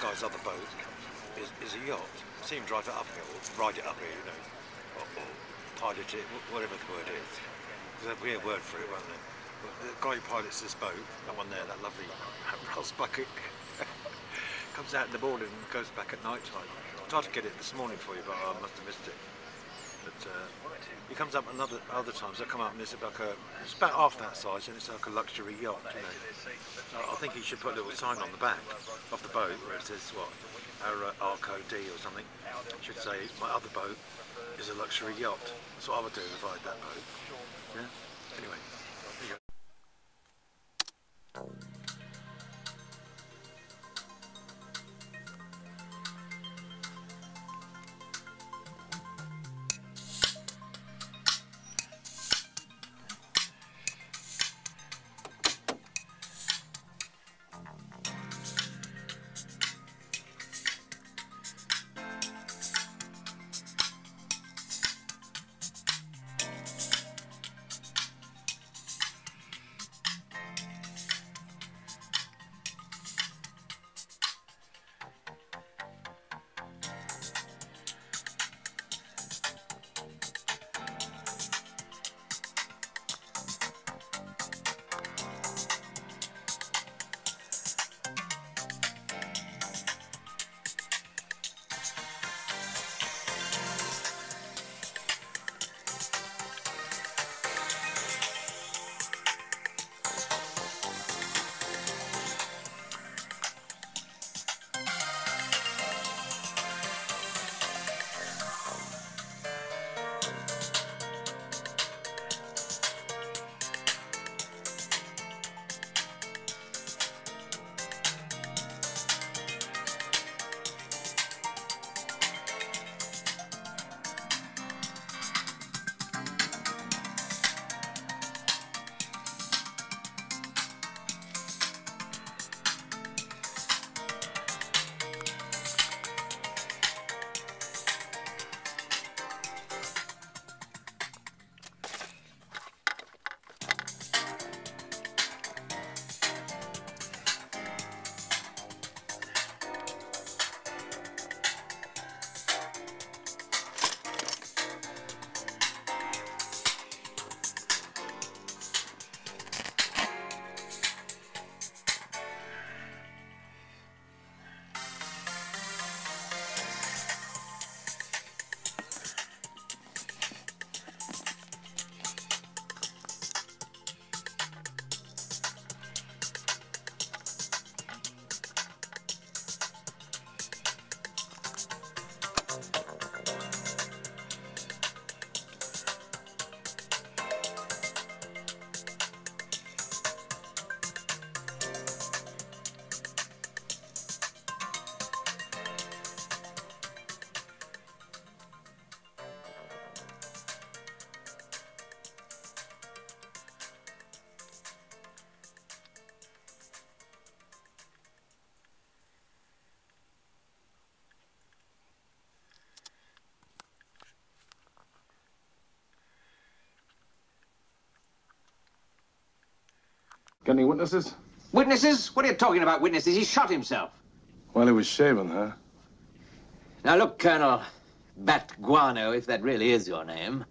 guy's other boat is, is a yacht. See him drive it uphill, ride it uphill, you know, or, or pilot it, whatever the word is. There's a weird word for it, won't there? The guy who pilots this boat, that one there, that lovely Ross bucket, comes out in the morning and goes back at night time. I tried to get it this morning for you, but oh, I must have missed it. He comes up another other times. I come up and it's like a, it's about half that size, and it's like a luxury yacht. You know. I think he should put a little sign on the back of the boat where it says what, our Arco D or something. It should say my other boat is a luxury yacht. That's what I would do if I had that boat. Yeah. Anyway. Got any witnesses? Witnesses? What are you talking about, witnesses? He shot himself. Well, he was shaving, huh? Now, look, Colonel Bat Guano, if that really is your name,